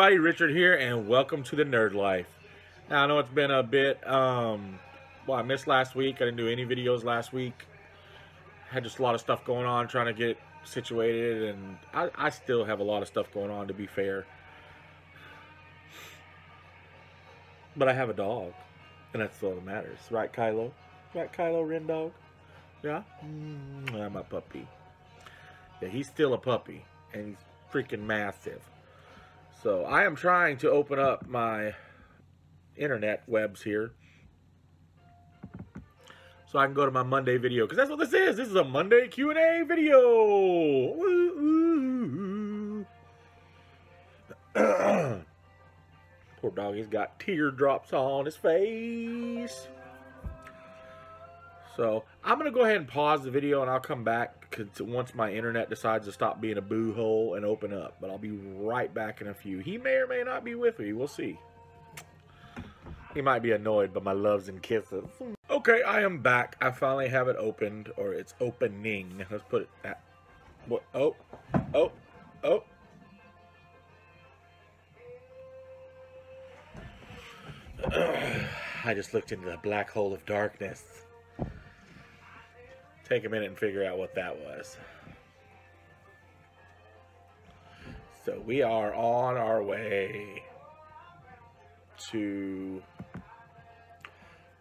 everybody, Richard here, and welcome to the Nerd Life. Now, I know it's been a bit, um, well, I missed last week. I didn't do any videos last week. Had just a lot of stuff going on, trying to get situated, and I, I still have a lot of stuff going on, to be fair. But I have a dog, and that's all that matters. Right, Kylo? Right, Kylo Ren dog? Yeah? Mm, I'm a puppy. Yeah, he's still a puppy, and he's freaking massive. So I am trying to open up my internet webs here. So I can go to my Monday video. Because that's what this is. This is a Monday Q&A video. Poor dog, he's got teardrops on his face. So I'm going to go ahead and pause the video and I'll come back once my internet decides to stop being a boo hole and open up. But I'll be right back in a few. He may or may not be with me. We'll see. He might be annoyed by my loves and kisses. Okay, I am back. I finally have it opened, or it's opening. Let's put it at... What? Oh, oh, oh. I just looked into the black hole of darkness take a minute and figure out what that was. So we are on our way to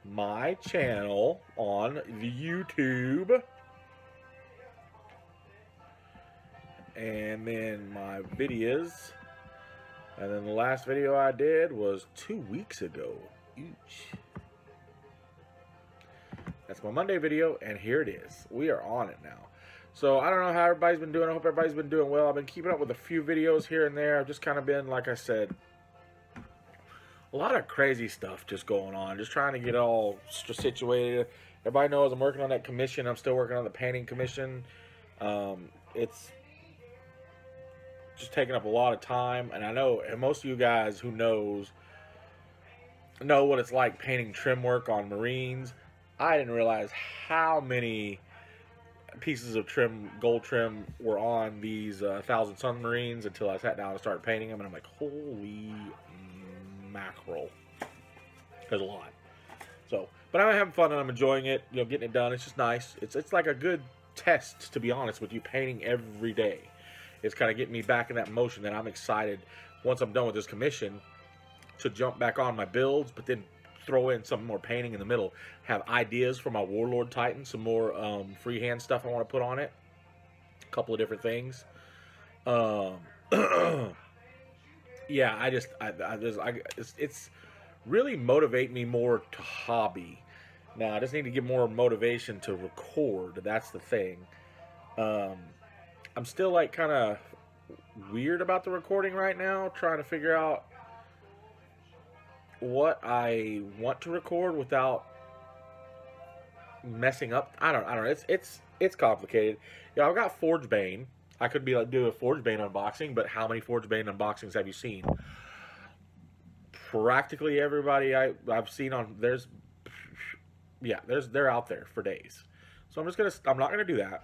my channel on the YouTube. And then my videos. And then the last video I did was two weeks ago. Each. That's my Monday video, and here it is. We are on it now. So I don't know how everybody's been doing. I hope everybody's been doing well. I've been keeping up with a few videos here and there. I've just kind of been, like I said, a lot of crazy stuff just going on. Just trying to get all situated. Everybody knows I'm working on that commission. I'm still working on the painting commission. Um, it's just taking up a lot of time. And I know, and most of you guys who knows know what it's like painting trim work on Marines. I didn't realize how many pieces of trim, gold trim, were on these uh, Thousand Son Marines until I sat down and started painting them, and I'm like, holy mackerel. There's a lot. So, but I'm having fun and I'm enjoying it. You know, getting it done. It's just nice. It's it's like a good test, to be honest with you, painting every day. It's kind of getting me back in that motion that I'm excited once I'm done with this commission to jump back on my builds, but then throw in some more painting in the middle. Have ideas for my Warlord Titan, some more um, freehand stuff I want to put on it. A couple of different things. Um, yeah, I just, I, I just, I, it's, it's really motivate me more to hobby. Now, I just need to get more motivation to record. That's the thing. Um, I'm still like kind of weird about the recording right now, trying to figure out what I want to record without messing up. I don't I don't know. It's it's it's complicated. Yeah, I've got Forgebane. I could be like do a Forgebane unboxing, but how many Forgebane unboxings have you seen? Practically everybody I I've seen on there's yeah, there's they're out there for days. So I'm just gonna I'm not gonna do that.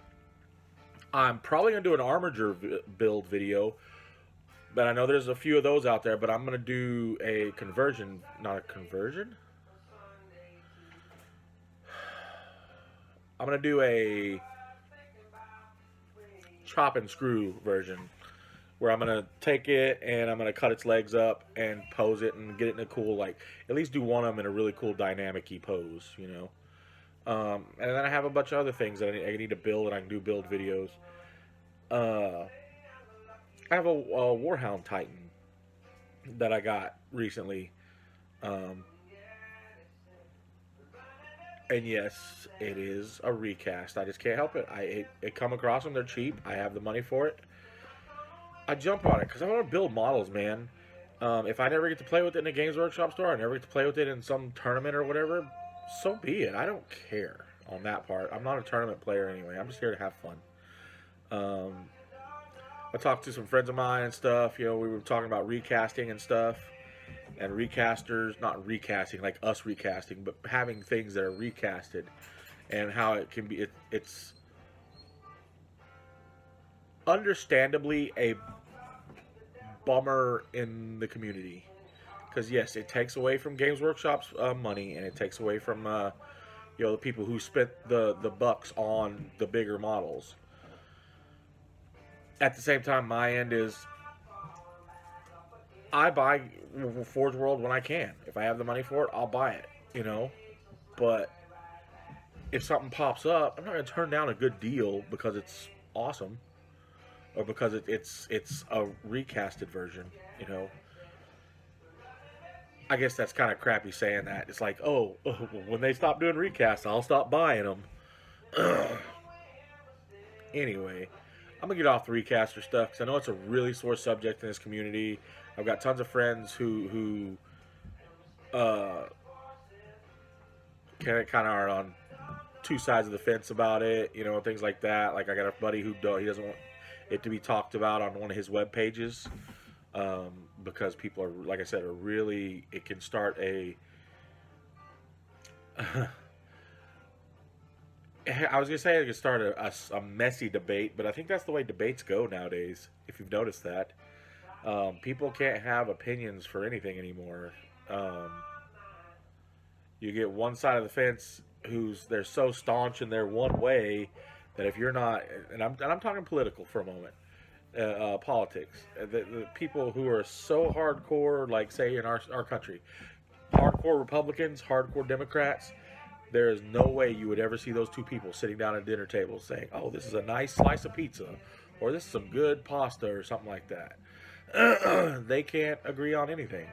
I'm probably gonna do an Armiger build video but I know there's a few of those out there, but I'm going to do a conversion, not a conversion. I'm going to do a chop and screw version where I'm going to take it and I'm going to cut its legs up and pose it and get it in a cool, like, at least do one of them in a really cool dynamic pose, you know. Um, and then I have a bunch of other things that I need to build and I can do build videos. Uh, I have a, a Warhound Titan that I got recently. Um, and yes, it is a recast. I just can't help it. I it, it come across them. They're cheap. I have the money for it. I jump on it because I want to build models, man. Um, if I never get to play with it in a Games Workshop store, I never get to play with it in some tournament or whatever, so be it. I don't care on that part. I'm not a tournament player anyway. I'm just here to have fun. Um, I talked to some friends of mine and stuff. You know, we were talking about recasting and stuff, and recasters, not recasting like us recasting, but having things that are recasted, and how it can be. It, it's understandably a bummer in the community because yes, it takes away from Games Workshop's uh, money and it takes away from uh, you know the people who spent the the bucks on the bigger models. At the same time, my end is I buy Forge World when I can. If I have the money for it, I'll buy it. You know, but if something pops up, I'm not going to turn down a good deal because it's awesome or because it, it's it's a recasted version. You know. I guess that's kind of crappy saying that. It's like, oh, when they stop doing recasts, I'll stop buying them. anyway, I'm gonna get off the recaster stuff because I know it's a really sore subject in this community. I've got tons of friends who who uh, kind of kind of are on two sides of the fence about it, you know, things like that. Like I got a buddy who do, he doesn't want it to be talked about on one of his web pages um, because people are, like I said, are really. It can start a. I was gonna say it could start a, a, a, messy debate, but I think that's the way debates go nowadays. If you've noticed that, um, people can't have opinions for anything anymore. Um, you get one side of the fence who's they're so staunch in their one way that if you're not, and I'm and I'm talking political for a moment, uh, uh, politics. Uh, the, the, people who are so hardcore, like say in our our country, hardcore Republicans, hardcore Democrats. There is no way you would ever see those two people sitting down at a dinner table saying, "Oh, this is a nice slice of pizza," or "This is some good pasta," or something like that. they can't agree on anything,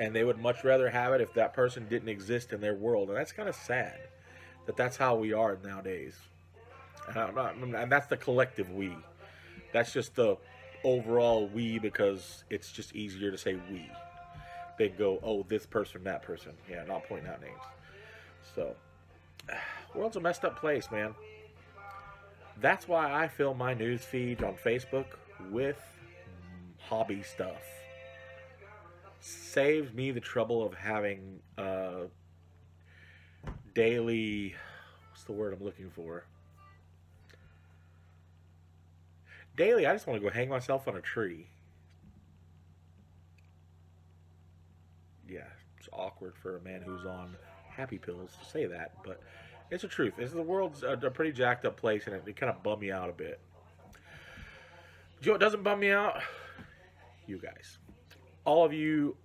and they would much rather have it if that person didn't exist in their world, and that's kind of sad that that's how we are nowadays. And that's the collective we. That's just the overall we because it's just easier to say we. They go, oh, this person, that person. Yeah, not pointing out names. So, world's a messed up place, man. That's why I fill my news feed on Facebook with hobby stuff. Saves me the trouble of having uh, daily. What's the word I'm looking for? daily, I just want to go hang myself on a tree. Yeah, it's awkward for a man who's on happy pills to say that, but it's the truth. It's the world's a, a pretty jacked up place, and it, it kind of bum me out a bit. Do you know what doesn't bum me out? You guys. All of you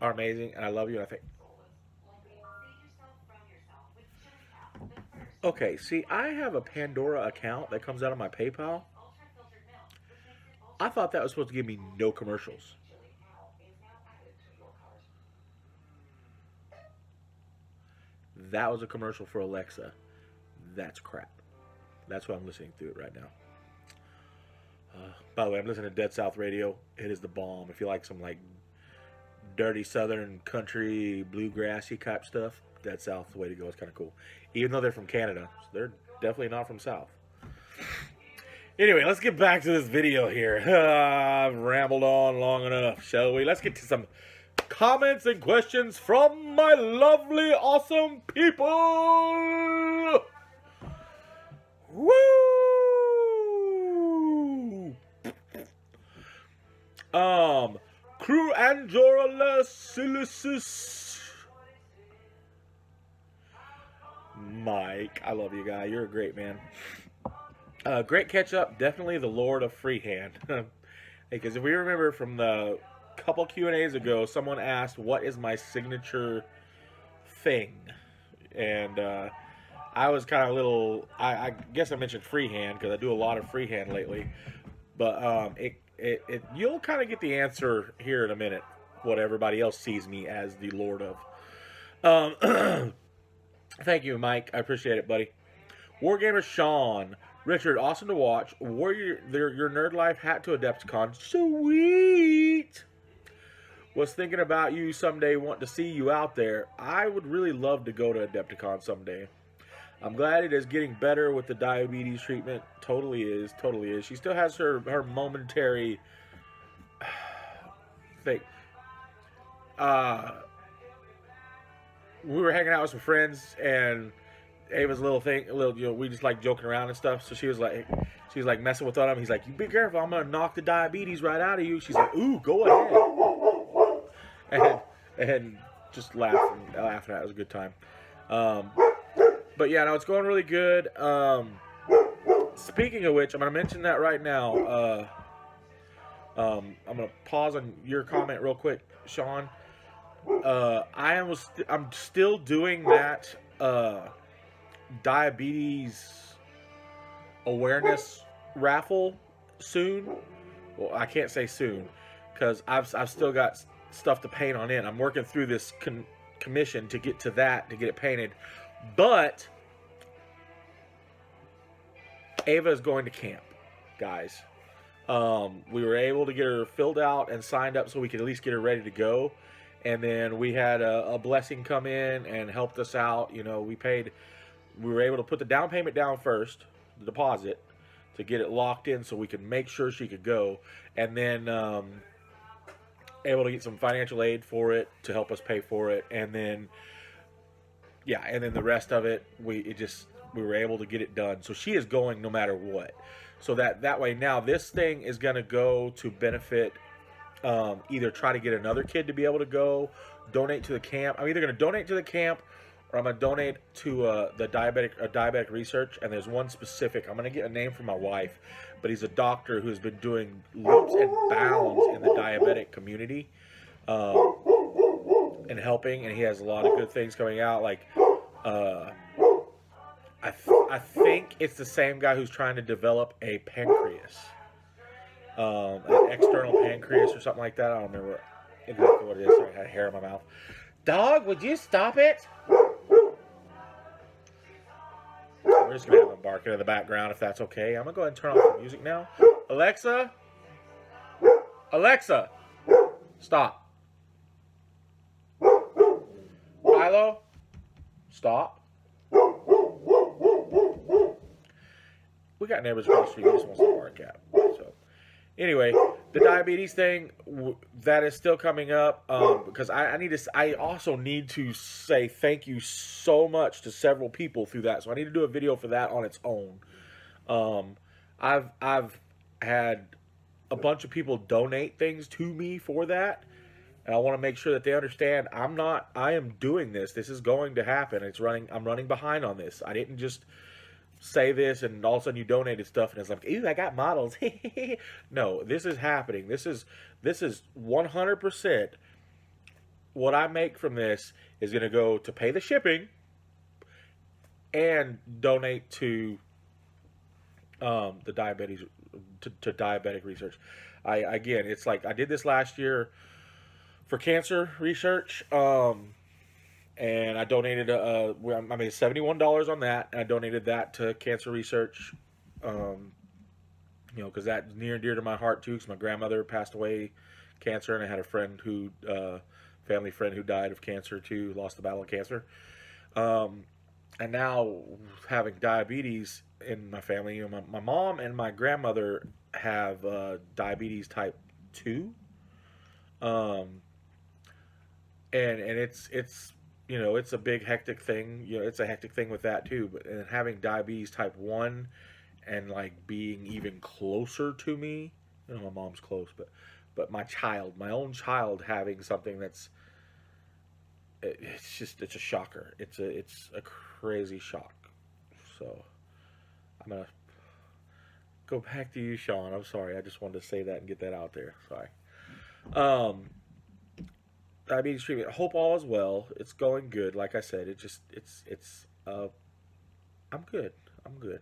are amazing, and I love you, and I think. Okay, see, I have a Pandora account that comes out of my PayPal. I thought that was supposed to give me no commercials. That was a commercial for Alexa. That's crap. That's why I'm listening to it right now. Uh, by the way, I'm listening to Dead South Radio. It is the bomb. If you like some like dirty Southern country bluegrassy type stuff, Dead South the way to go. It's kind of cool. Even though they're from Canada, so they're definitely not from South. Anyway, let's get back to this video here. I've rambled on long enough, shall we? Let's get to some comments and questions from my lovely, awesome people. Woo! Um, Crew Silicis. Mike, I love you, guy. You're a great man. Uh, great catch up. Definitely the Lord of Freehand. because if we remember from the couple Q and A's ago, someone asked, "What is my signature thing?" And uh, I was kind of a little. I, I, guess I mentioned freehand because I do a lot of freehand lately. But um, it, it, it you'll kind of get the answer here in a minute. What everybody else sees me as the Lord of. Um, thank you, Mike. I appreciate it, buddy. Wargamer Sean Richard, awesome to watch. Warrior, your, your Nerd Life hat to Adepticon. Sweet! Was thinking about you someday, want to see you out there. I would really love to go to Adepticon someday. I'm glad it is getting better with the diabetes treatment. Totally is, totally is. She still has her, her momentary thing. Uh, we were hanging out with some friends and Ava's little thing, a little, you know, we just like joking around and stuff. So she was like, she was like messing with him. He's like, "You be careful, I'm gonna knock the diabetes right out of you." She's like, "Ooh, go ahead," and just laughing, laughing at it. was a good time. Um, but yeah, no, it's going really good. Um, speaking of which, I'm gonna mention that right now. Uh, um, I'm gonna pause on your comment real quick, Sean. Uh, I am st- I'm still doing that uh, diabetes awareness raffle soon. Well, I can't say soon because I've I've still got stuff to paint on it. I'm working through this commission to get to that to get it painted, but Ava is going to camp, guys. Um, we were able to get her filled out and signed up so we could at least get her ready to go. And then we had a, a blessing come in and helped us out. You know, we paid, we were able to put the down payment down first, the deposit, to get it locked in so we could make sure she could go. And then um, able to get some financial aid for it to help us pay for it. And then, yeah, and then the rest of it, we it just we were able to get it done. So she is going no matter what. So that that way now this thing is going to go to benefit um, either try to get another kid to be able to go donate to the camp. I'm either going to donate to the camp or I'm to donate to uh, the diabetic uh, diabetic research. And there's one specific. I'm going to get a name from my wife, but he's a doctor who's been doing leaps and bounds in the diabetic community uh, and helping. And he has a lot of good things coming out, like. Uh, I, th- I think it's the same guy who's trying to develop a pancreas, um, an external pancreas or something like that. I don't remember exactly what it is. Sorry, I had hair in my mouth. Dog, would you stop it? We're just gonna have him barking in the background if that's okay. I'm gonna go ahead and turn off the music now. Alexa, Alexa, stop. Milo, stop. we got neighbors across the street. Just wants to bark at. So, anyway, the diabetes thing that is still coming up um, because I, I, need to. I also need to say thank you so much to several people through that. So I need to do a video for that on its own. Um, I've I've had a bunch of people donate things to me for that. And I want to make sure that they understand I'm not I am doing this. This is going to happen. It's running I'm running behind on this. I didn't just say this and all of a sudden you donated stuff and it's like, ooh, I got models. no, this is happening. This is this is 100% what I make from this is going to go to pay the shipping and donate to um, the diabetes to, to, diabetic research. I again, it's like I did this last year for cancer research. Um, and I donated. Uh, I made seventy one dollars on that, and I donated that to cancer research. Um, you know, because that's near and dear to my heart too. Because my grandmother passed away cancer, and I had a friend who, uh, family friend who died of cancer too, lost the battle of cancer. Um, and now having diabetes in my family, you know, my, my mom and my grandmother have uh, diabetes type two. Um, and and it's it's you know, it's a big hectic thing. You know, it's a hectic thing with that too. But and having diabetes type one, and like being even closer to me. You know, my mom's close, but but my child, my own child, having something that's it's just it's a shocker. It's a it's a crazy shock. So I'm gonna go back to you, Sean. I'm sorry. I just wanted to say that and get that out there. Sorry. Um, diabetes treatment. Hope all is well. It's going good. Like I said, it just it's it's uh I'm good. I'm good.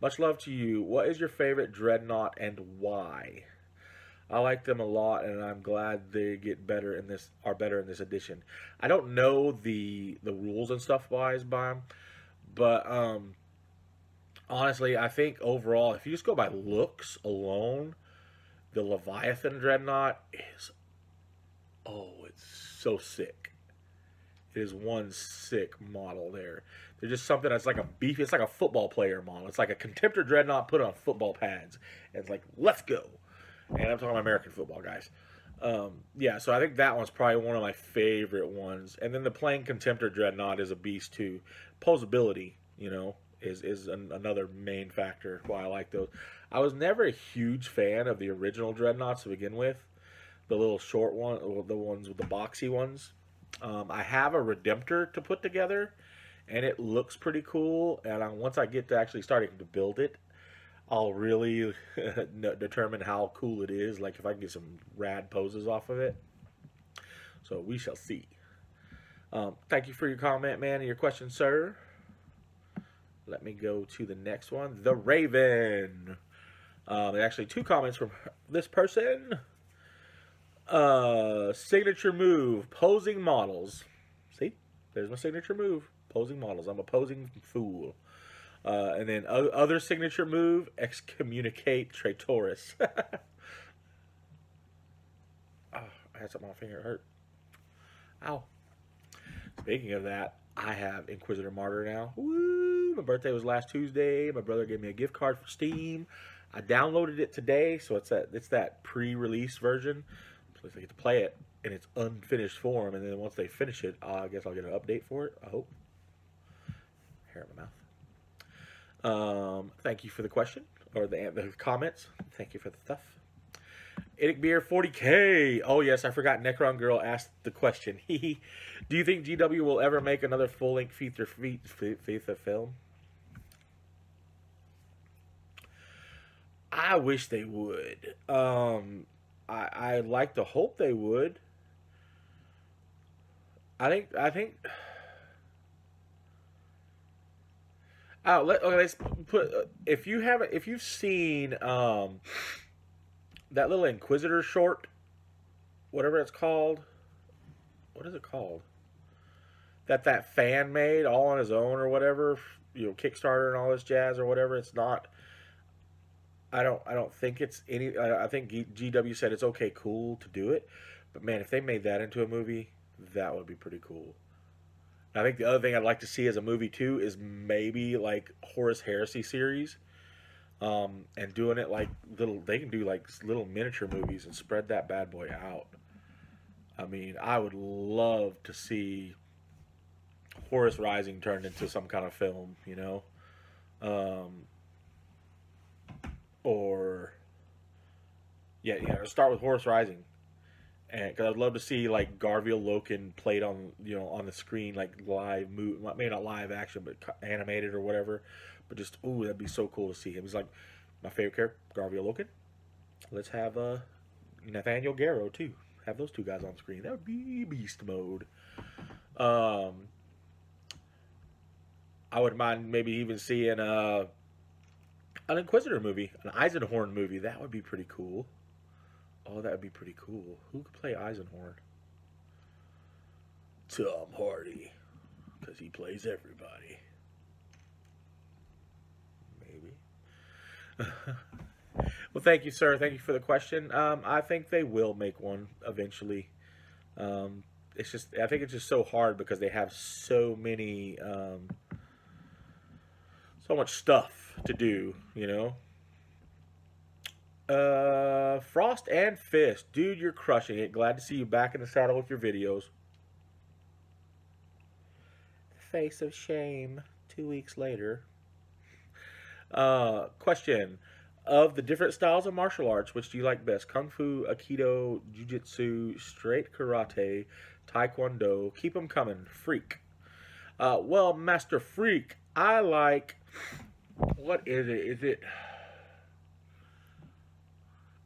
Much love to you. What is your favorite dreadnought and why? I like them a lot, and I'm glad they get better in this are better in this edition. I don't know the the rules and stuff wise by them, but um, honestly, I think overall, if you just go by looks alone, the Leviathan dreadnought is oh, so sick. It is one sick model there. There's just something that's like a beef. It's like a football player model. It's like a Contemptor Dreadnought put on football pads. And it's like, let's go. And I'm talking about American football, guys. Um, yeah, so I think that one's probably one of my favorite ones. And then the plain Contemptor Dreadnought is a beast too. Posability, you know, is is an, another main factor why I like those. I was never a huge fan of the original Dreadnoughts to begin with, the little short one, the ones with the boxy ones. Um, I have a Redemptor to put together, and it looks pretty cool. And I, once I get to actually starting to build it, I'll really determine how cool it is. Like if I can get some rad poses off of it. So we shall see. Um, thank you for your comment, man, and your question, sir. Let me go to the next one. The Raven. Um, actually, two comments from this person. Uh, signature move, posing models. See, there's my signature move, posing models. I'm a posing fool. Uh, and then other signature move, excommunicate Traitoris. oh, I had something on my finger. It hurt. Ow. Speaking of that, I have Inquisitor Martyr now. Woo! My birthday was last Tuesday. My brother gave me a gift card for Steam. I downloaded it today, so it's that it's that pre-release version. So I get to play it in its unfinished form, and then once they finish it, uh, I guess I'll get an update for it. I hope. Hair in my mouth. Um, thank you for the question or the, the comments. Thank you for the stuff. IDICBeer 40K. Oh, yes, I forgot Necron Girl asked the question. Do you think GW will ever make another full length feature, feature film? I wish they would. Um, I I like to hope they would. I think I think Oh, let, okay, let's put. Uh, if you haven't, if you've seen um, that little Inquisitor short, whatever it's called, what is it called? That that fan made all on his own or whatever, you know, Kickstarter and all this jazz or whatever. It's not. I don't. I don't think it's any. I, think GW said it's okay, cool to do it, but man, if they made that into a movie, that would be pretty cool. I think the other thing I'd like to see as a movie too is maybe like Horus Heresy series, um, and doing it like little. They can do like little miniature movies and spread that bad boy out. I mean, I would love to see Horus Rising turned into some kind of film, you know, um, or yeah, yeah. Start with Horus Rising. And because I'd love to see like Garviel Loken played on you know on the screen like live move maybe not live action but animated or whatever. But just ooh that'd be so cool to see him. He's like my favorite character Garviel Loken. Let's have uh Nathaniel Garro too. Have those two guys on screen. That would be beast mode. Um I would mind maybe even seeing uh an Inquisitor movie an Eisenhorn movie that would be pretty cool Oh, that would be pretty cool. Who could play Eisenhorn? Tom Hardy. Because he plays everybody. Maybe. well, thank you, sir. Thank you for the question. Um, I think they will make one eventually. Um, it's just, I think it's just so hard because they have so many, um, so much stuff to do, you know? Uh, Frost and Fist. Dude, you're crushing it. Glad to see you back in the saddle with your videos. Face of shame. Two weeks later. Uh, question. Of the different styles of martial arts, which do you like best? Kung Fu, Aikido, Jiu-Jitsu, Straight Karate, Taekwondo. Keep them coming. Freak. Uh, well, Master Freak, I like... What is it? Is it...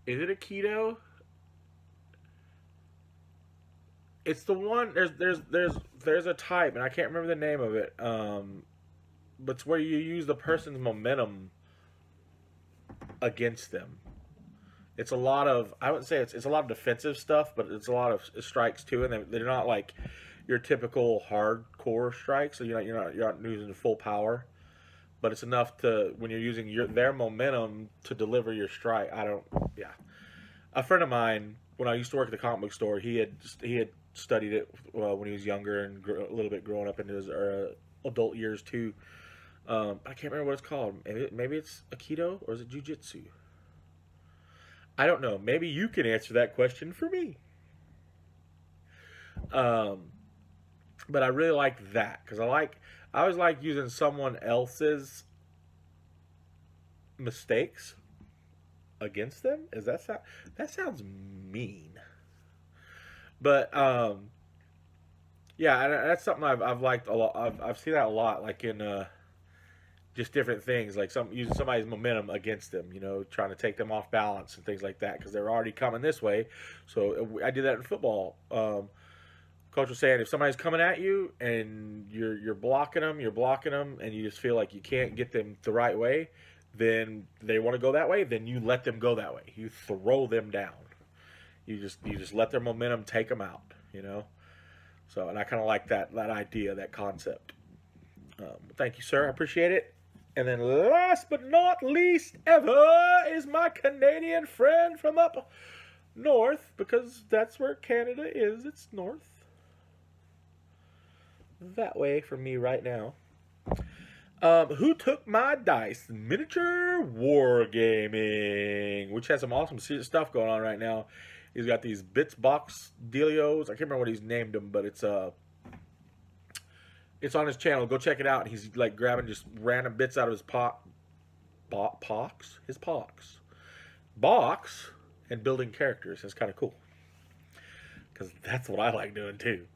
Is it Aikido? It's the one. There's there's there's there's a type, and I can't remember the name of it. Um, but it's where you use the person's momentum against them. It's a lot of I wouldn't say it's it's a lot of defensive stuff, but it's a lot of strikes too, and they're, they're not like your typical hardcore strikes. So you're not you're not you're not using full power, but it's enough to when you're using your their momentum to deliver your strike. I don't yeah. A friend of mine, when I used to work at the comic book store, he had he had studied it uh, when he was younger and a little bit growing up into his uh, adult years too. Um, I can't remember what it's called. Maybe, maybe it's Aikido or is it Jiu-Jitsu? I don't know. Maybe you can answer that question for me. Um, but I really like that because I like I always like using someone else's mistakes against them. Is that sound that sounds mean? But um, yeah, that's something I've I've liked a lot. I've I've seen that a lot, like in uh, just different things, like some using somebody's momentum against them. You know, trying to take them off balance and things like that because they're already coming this way. So uh, I did that in football. Um, coach was saying if somebody's coming at you and you're you're blocking them, you're blocking them, and you just feel like you can't get them the right way, then they want to go that way. Then you let them go that way. You throw them down. You just you just let their momentum take them out. You know. So, and I kind of like that that idea, that concept. Um, thank you, sir. I appreciate it. And then last but not least ever is my Canadian friend from up north, because that's where Canada is. It's north. That way for me right now. Um, who took my dice? Miniature Wargaming, which has some awesome stuff going on right now. He's got these bits box dealios. I can't remember what he's named them, but it's uh it's on his channel. Go check it out. He's like grabbing just random bits out of his pot bo- pox, his pox box, and building characters. That's kind of cool because that's what I like doing too.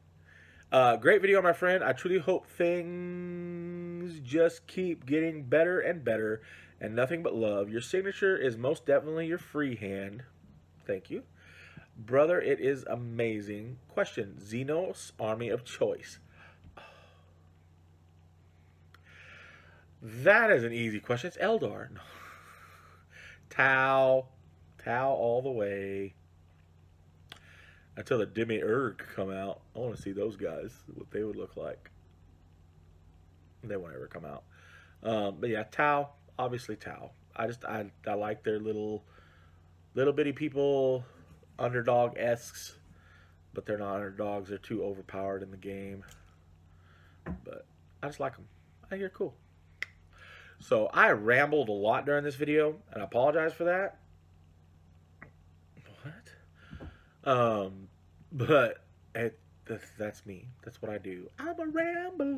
Uh, great video, my friend. I truly hope things just keep getting better and better, and nothing but love. Your signature is most definitely your freehand. Thank you. Brother, it is amazing. Question Xenos Army of Choice. That is an easy question. It's Eldar. Tau. Tau all the way. Until the Demiurge come out. I want to see those guys, what they would look like. They won't ever come out. Um, but yeah, Tau. Obviously Tau. I just, I, I like their little, little bitty people underdog esques, but they're not underdogs. They're too overpowered in the game. But I just like them. I think they're cool. So I rambled a lot during this video, and I apologize for that. What? Um, but it, that's, that's me. That's what I do. I'm a rambler.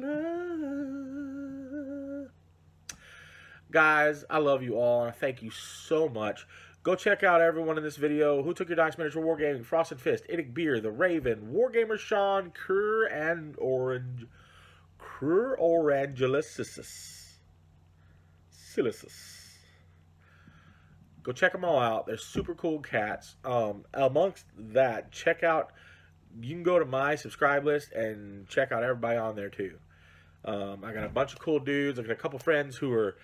Guys, I love you all, and I thank you so much Go check out everyone in this video. Who took your dice miniature wargaming? Frosted Fist, IDICBeer, The Raven, Wargamer Sean, Kerr and Orange, Kerr Orangelicus, Silicis. Go check them all out. They're super cool cats. Um, amongst that, check out. You can go to my subscribe list and check out everybody on there too. Um, I got a bunch of cool dudes. I got a couple friends who are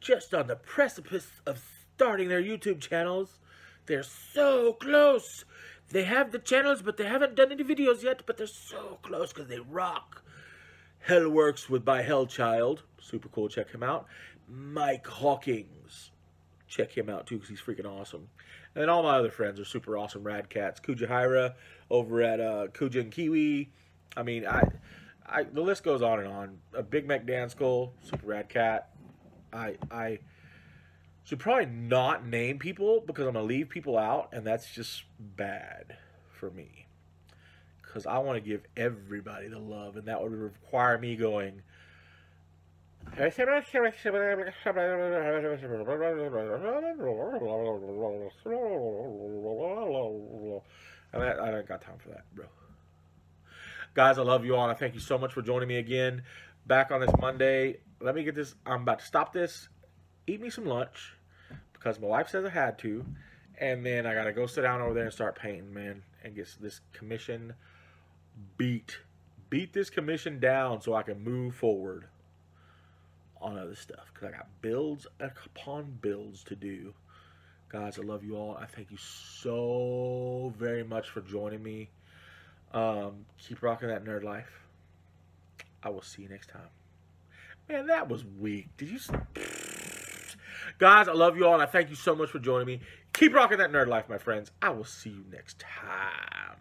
just on the precipice of starting their YouTube channels. They're so close. They have the channels, but they haven't done any videos yet, but they're so close because they rock. Hellworks with by Hellchild. Super cool. Check him out. Mike Hawkins. Check him out, too, because he's freaking awesome. And all my other friends are super awesome rad cats. Kujahira over at uh, Kuja and Kiwi. I mean, I, I, the list goes on and on. A Big Mac Dan super rad cat. I I should probably not name people because I'm gonna leave people out, and that's just bad for me. Because I want to give everybody the love, and that would require me going. And I, I don't got time for that, bro. Guys, I love you all, and I thank you so much for joining me again. Back on this Monday let me get this. I'm about to stop this, eat me some lunch, because my wife says I had to, and then I gotta go sit down over there and start painting, man, and get this commission beat, beat this commission down so I can move forward on other stuff. Because I got builds upon builds to do. Guys, I love you all. I thank you so very much for joining me. Um, keep rocking that nerd life. I will see you next time. Man, that was weak. Did you? Guys, I love you all, and I thank you so much for joining me. Keep rocking that nerd life, my friends. I will see you next time.